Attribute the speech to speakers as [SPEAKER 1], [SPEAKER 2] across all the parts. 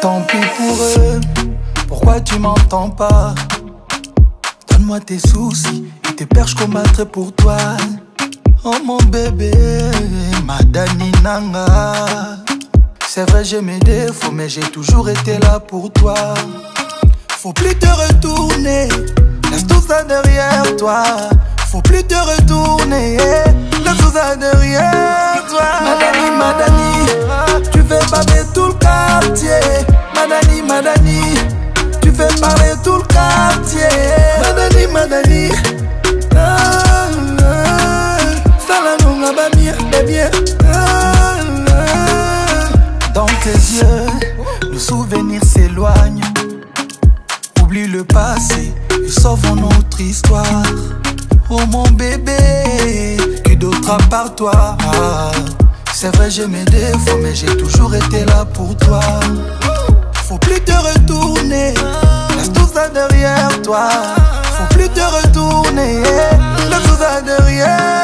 [SPEAKER 1] Tant pis pour eux, pourquoi tu m'entends pas? Donne-moi tes soucis et tes perches qu'on battrait pour toi. Oh mon bébé, Madani Nanga. C'est vrai, j'ai mes défauts, mais j'ai toujours été là pour toi. Faut plus te retourner, laisse tout ça derrière toi. Faut plus te retourner, derrière toi. Madani, Madani, tu fais parler tout le quartier. Madani, Madani, tu fais parler tout le quartier. Madani, Madani, ah, ah, Salanonga bamia, bébé. Ah, ah. Dans tes yeux, le souvenir s'éloigne. Oublie le passé et sauvons notre histoire. C'est vrai, j'ai mes défauts, mais j'ai toujours été là pour toi. Faut plus te retourner, laisse tout ça derrière toi. Faut plus te retourner, laisse tout ça derrière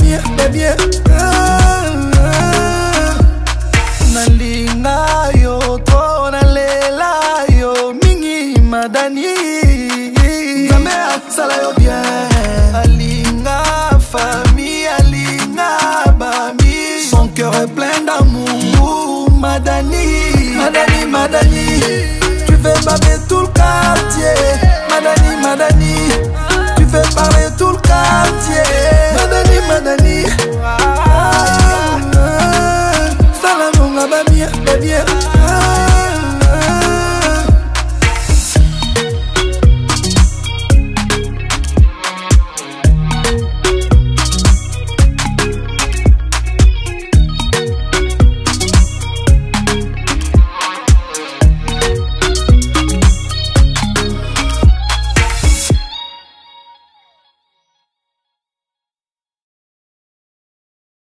[SPEAKER 1] mie bebie nalinga yo to nalela yo mingi madani. Nzambe asala yo bien. Alinga fami alinga bami son cœur est plein d'amour madani. Madani madani. Yeah.